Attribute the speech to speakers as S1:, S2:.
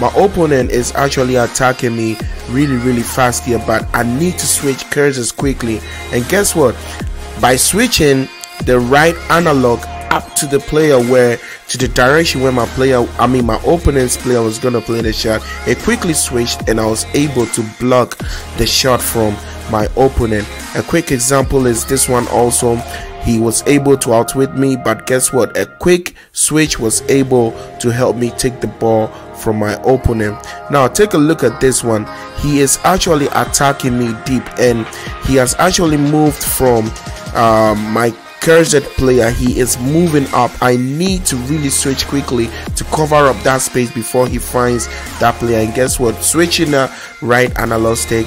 S1: my opponent is actually attacking me really really fast here but i need to switch cursors quickly. And guess what? By switching the right analog up to the player where to the direction where my player i mean my opponent's player was gonna play the shot it quickly switched and i was able to block the shot from my opponent. A quick example is this one also. He was able to outwit me but guess what? A quick switch was able to help me take the ball from my opponent. Now take a look at this one. He is actually attacking me deep and he has actually moved from um, my cursed player. He is moving up. I need to really switch quickly to cover up that space before he finds that player. And guess what? Switching the right analog stick